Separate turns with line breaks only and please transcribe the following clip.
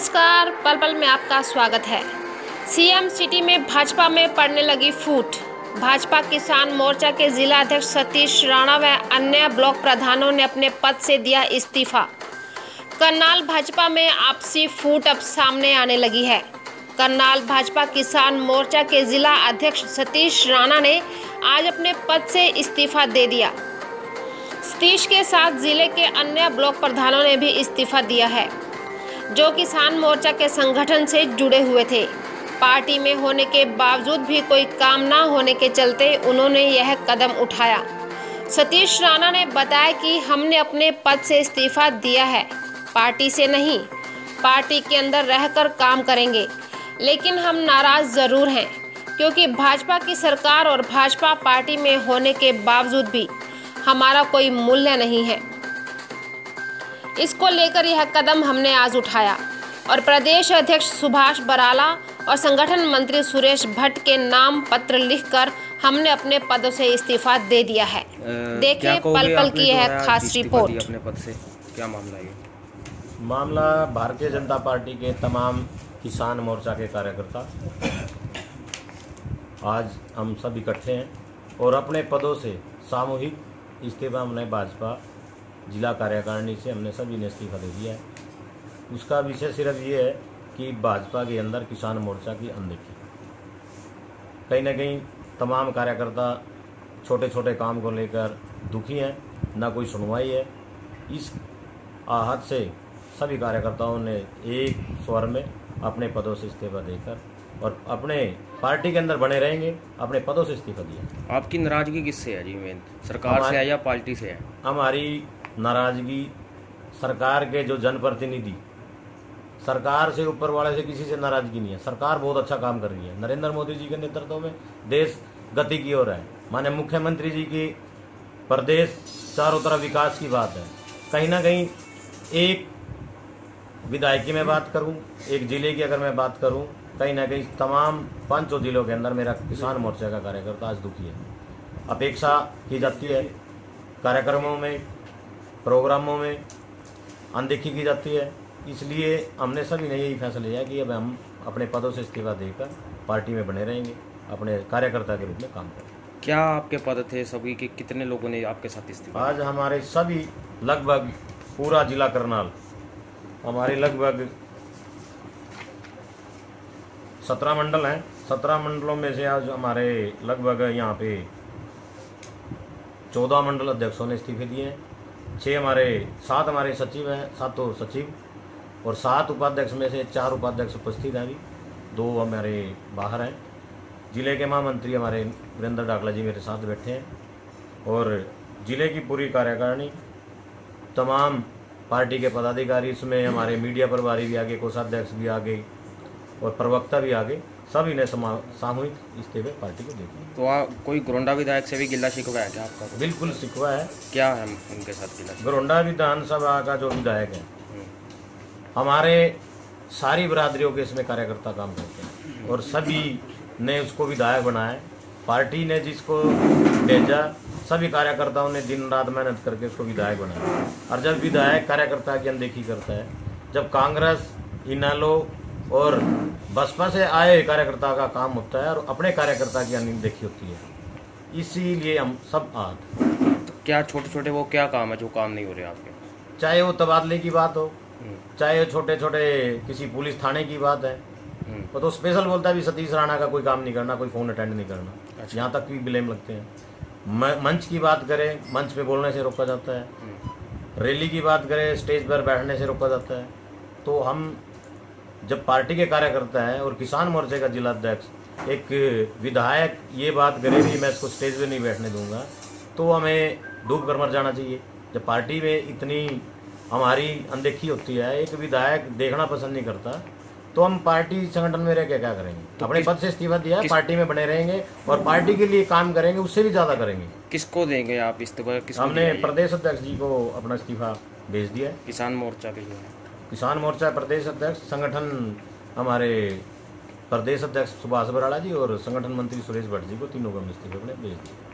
नमस्कार पल पल में आपका स्वागत है। सीएम सिटी में भाजपा में पड़ने लगी फूट। भाजपा किसान मोर्चा के जिला अध्यक्ष सतीश राणा व अन्य ब्लॉक प्रधानों ने अपने पद से दिया इस्तीफा। करनाल भाजपा में आपसी फूट अब सामने आने लगी है। करनाल भाजपा किसान मोर्चा के जिला अध्यक्ष सतीश राणा ने आज अपने पद से इस्तीफा दे दिया। सतीश के साथ ज़िले के अन्य ब्लॉक प्रधानों ने भी इस्तीफा दिया है। जो किसान मोर्चा के संगठन से जुड़े हुए थे। पार्टी में होने के बावजूद भी कोई काम ना होने के चलते उन्होंने यह कदम उठाया। सतीश राणा ने बताया कि हमने अपने पद से इस्तीफा दिया है। पार्टी से नहीं, पार्टी के अंदर रहकर काम करेंगे। लेकिन हम नाराज़ ज़रूर हैं, क्योंकि भाजपा की सरकार और भाजपा पार्टी में होने के बावजूद भी हमारा कोई मूल्य नहीं है। इसको लेकर यह कदम हमने आज उठाया। और प्रदेश अध्यक्ष सुभाष बराला और संगठन मंत्री सुरेश भट्ट के नाम पत्र लिखकर हमने अपने पदों से इस्तीफा दे दिया है। देखिए पल पल की यह खास रिपोर्ट।
अपने पद से? क्या मामला है ये?
मामला भारतीय जनता पार्टी के तमाम किसान मोर्चा के कार्यकर्ता। आज हम सब इकट्ठे हैं और अपने पदों से सामूहिक इस्तीफा हमने भाजपा जिला कार्यकारिणी से हमने सभी ने इस्तीफा दे दिया है। उसका विषय सिर्फ़ ये है कि भाजपा के अंदर किसान मोर्चा की अनदेखी। कहीं ना कहीं तमाम कार्यकर्ता छोटे छोटे काम को लेकर दुखी हैं ना कोई सुनवाई है। इस आहत से सभी कार्यकर्ताओं ने एक स्वर में अपने पदों से इस्तीफा देकर और अपने पार्टी के अंदर बने रहेंगे अपने पदों से इस्तीफा दिया।
आपकी नाराज़गी किससे है जी मेन? सरकार से है या पार्टी से है?
हमारी नाराज़गी सरकार के जो जनप्रतिनिधि, सरकार से ऊपर वाले से किसी से नाराज़गी नहीं है। सरकार बहुत अच्छा काम कर रही है। नरेंद्र मोदी जी के नेतृत्व में देश गति की ओर है। माने मुख्यमंत्री जी की प्रदेश चारों तरफ़ विकास की बात है। कहीं ना कहीं एक विधायक की मैं बात करूँ, एक ज़िले की अगर मैं बात करूँ, कहीं ना कहीं तमाम पाँचों जिलों के अंदर मेरा किसान मोर्चा का कार्यकर्ता आज दुखी है। अपेक्षा की जाती है। कार्यक्रमों में प्रोग्रामों में अनदेखी की जाती है। इसलिए हमने सभी ने यही फैसला लिया कि अब हम अपने पदों से इस्तीफा देकर पार्टी में बने रहेंगे अपने कार्यकर्ता के रूप में काम करेंगे
क्या आपके पद थे सभी के? कितने लोगों ने आपके साथ इस्तीफा
आज हमारे सभी लगभग पूरा जिला करनाल हमारे लगभग सत्रह मंडल हैं। सत्रह मंडलों में से आज हमारे लगभग यहाँ पे चौदह मंडल अध्यक्षों ने इस्तीफे दिए हैं। छः हमारे, सात हमारे सचिव हैं, सातों सचिव, और सात उपाध्यक्ष में से चार उपाध्यक्ष उपस्थित हैं अभी। दो हमारे बाहर हैं। ज़िले के महामंत्री हमारे वीरेंद्र डाकला जी मेरे साथ बैठे हैं, और ज़िले की पूरी कार्यकारिणी, तमाम पार्टी के पदाधिकारी, इसमें हमारे मीडिया प्रभारी भी आगे, कोषाध्यक्ष भी आगे, और प्रवक्ता भी आगे। सभी ने समा- सामूहिक इस्तीफे पार्टी को दे दिए।
तो आ, कोई गोरंडा विधायक से भी गिल्ला शिकवा है क्या आपका
बिल्कुल सिखवा है।
क्या है उनके साथ गिल्ला शिकवा?
गोरंडा विधानसभा का जो विधायक है
हम्म।
हमारे सारी बरादरियों के इसमें कार्यकर्ता काम करते हैं। और सभी ने उसको विधायक बनाया पार्टी ने जिसको भेजा सभी कार्यकर्ताओं ने दिन रात मेहनत करके उसको विधायक बनाया। और जब विधायक कार्यकर्ता की अनदेखी करता है जब कांग्रेस इनालो और बसपा से आए कार्यकर्ता का काम होता है और अपने कार्यकर्ता की अनदेखी होती है। इसीलिए हम सब आज
तो क्या छोटे छोटे वो क्या काम है जो काम नहीं हो रहे आपके?
चाहे वो तबादले की बात हो
हम्म,
चाहे वो छोटे छोटे किसी पुलिस थाने की बात है।
हम्म,
वो तो स्पेशल बोलता है भी सतीश राणा का कोई काम नहीं करना कोई फ़ोन अटेंड नहीं करना।
अच्छा।
यहाँ तक भी ब्लेम लगते हैं। मंच की बात करें मंच पे बोलने से रोका जाता है।
हम्म।
रैली की बात करें स्टेज पर बैठने से रोका जाता है। तो हम जब पार्टी के कार्यकर्ता हैं और किसान मोर्चे का जिला अध्यक्ष एक विधायक ये बात करे भी मैं इसको स्टेज पे नहीं बैठने दूँगा तो हमें डूब कर मर जाना चाहिए। जब पार्टी में इतनी हमारी अनदेखी होती है एक विधायक देखना पसंद नहीं करता तो हम पार्टी संगठन में रह के क्या करेंगे?
तो
अपने पद से इस्तीफा दिया
किस-
पार्टी में बने रहेंगे और पार्टी के लिए काम करेंगे उससे भी ज़्यादा करेंगे।
किसको देंगे आप इस्तीफा?
हमने प्रदेश अध्यक्ष जी को अपना इस्तीफा भेज दिया है।
किसान मोर्चा के लिए।
किसान मोर्चा प्रदेश अध्यक्ष, संगठन हमारे प्रदेश अध्यक्ष सुभाष बराड़ा जी और संगठन मंत्री सुरेश भट्ट जी को तीनों को मिस्त्री अपने भेज दिए।